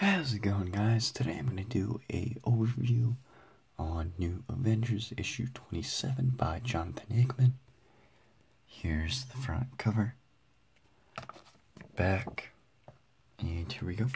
How's it going guys? Today I'm going to do a overview on New Avengers issue 27 by Jonathan Hickman. Here's the front cover, back, and here we go.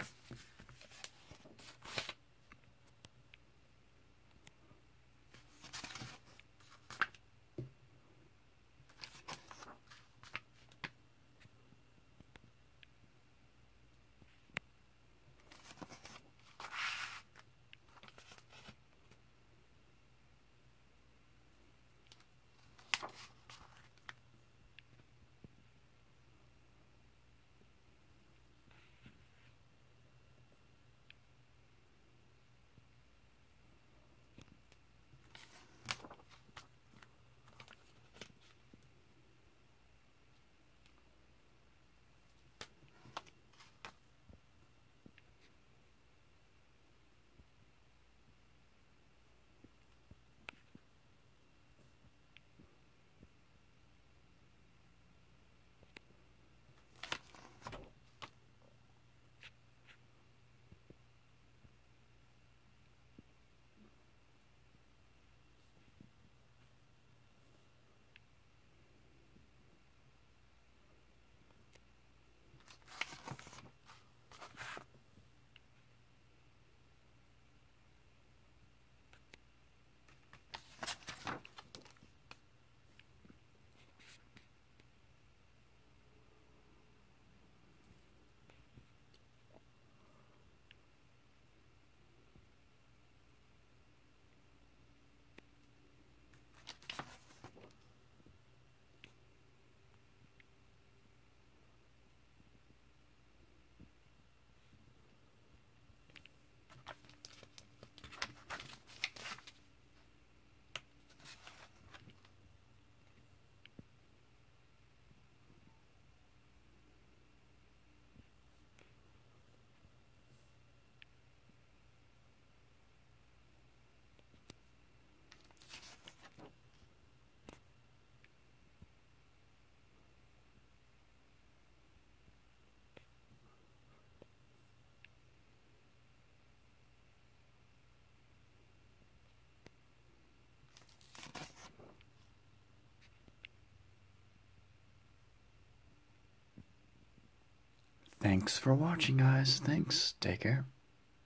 Thanks for watching, guys. Thanks. Take care.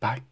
Bye.